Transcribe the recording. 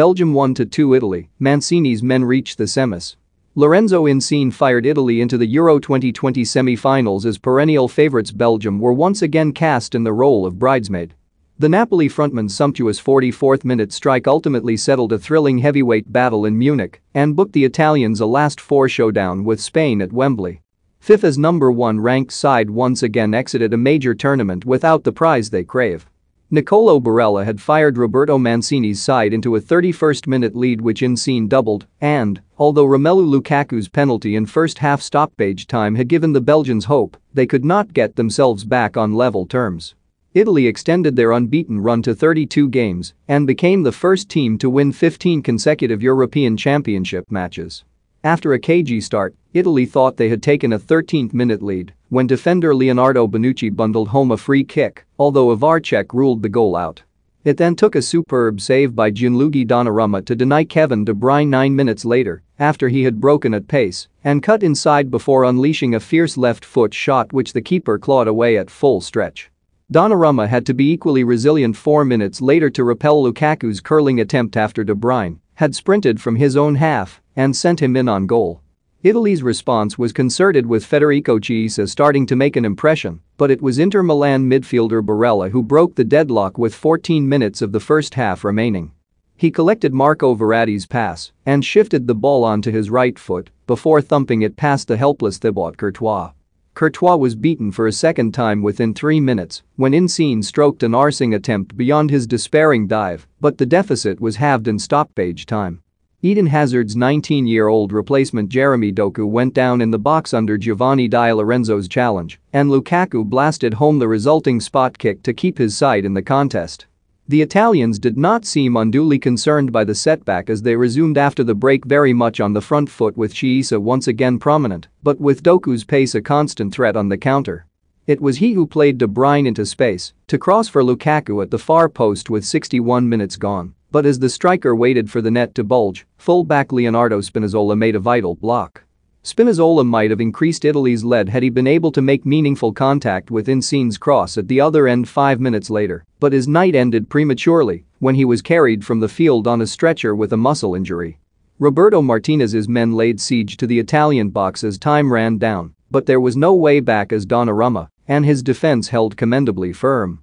Belgium 1-2 Italy, Mancini's men reached the semis. Lorenzo Insigne fired Italy into the Euro 2020 semi-finals as perennial favourites Belgium were once again cast in the role of bridesmaid. The Napoli frontman's sumptuous 44th-minute strike ultimately settled a thrilling heavyweight battle in Munich and booked the Italians a last-four showdown with Spain at Wembley. FIFA's number one ranked side once again exited a major tournament without the prize they crave. Nicolo Barella had fired Roberto Mancini's side into a 31st-minute lead which Insigne doubled and, although Romelu Lukaku's penalty in first-half stoppage time had given the Belgians hope, they could not get themselves back on level terms. Italy extended their unbeaten run to 32 games and became the first team to win 15 consecutive European Championship matches. After a cagey start, Italy thought they had taken a 13th-minute lead when defender Leonardo Bonucci bundled home a free kick, although a VAR check ruled the goal out. It then took a superb save by Gianluigi Donnarumma to deny Kevin De Bruyne nine minutes later after he had broken at pace and cut inside before unleashing a fierce left foot shot which the keeper clawed away at full stretch. Donnarumma had to be equally resilient four minutes later to repel Lukaku's curling attempt after De Bruyne had sprinted from his own half and sent him in on goal. Italy's response was concerted with Federico Chiesa starting to make an impression, but it was Inter Milan midfielder Barella who broke the deadlock with 14 minutes of the first half remaining. He collected Marco Verratti's pass and shifted the ball onto his right foot before thumping it past the helpless Thibaut Courtois. Courtois was beaten for a second time within three minutes when Insigne stroked an arcing attempt beyond his despairing dive, but the deficit was halved in stoppage time. Eden Hazard's 19-year-old replacement Jeremy Doku went down in the box under Giovanni Di Lorenzo's challenge, and Lukaku blasted home the resulting spot kick to keep his side in the contest. The Italians did not seem unduly concerned by the setback as they resumed after the break very much on the front foot with Chiesa once again prominent, but with Doku's pace a constant threat on the counter. It was he who played De Bruyne into space to cross for Lukaku at the far post with 61 minutes gone, but as the striker waited for the net to bulge, full-back Leonardo Spinazzola made a vital block. Spinazzola might have increased Italy's lead had he been able to make meaningful contact with Insigne's cross at the other end five minutes later, but his night ended prematurely when he was carried from the field on a stretcher with a muscle injury. Roberto Martinez's men laid siege to the Italian box as time ran down, but there was no way back as Donnarumma and his defense held commendably firm.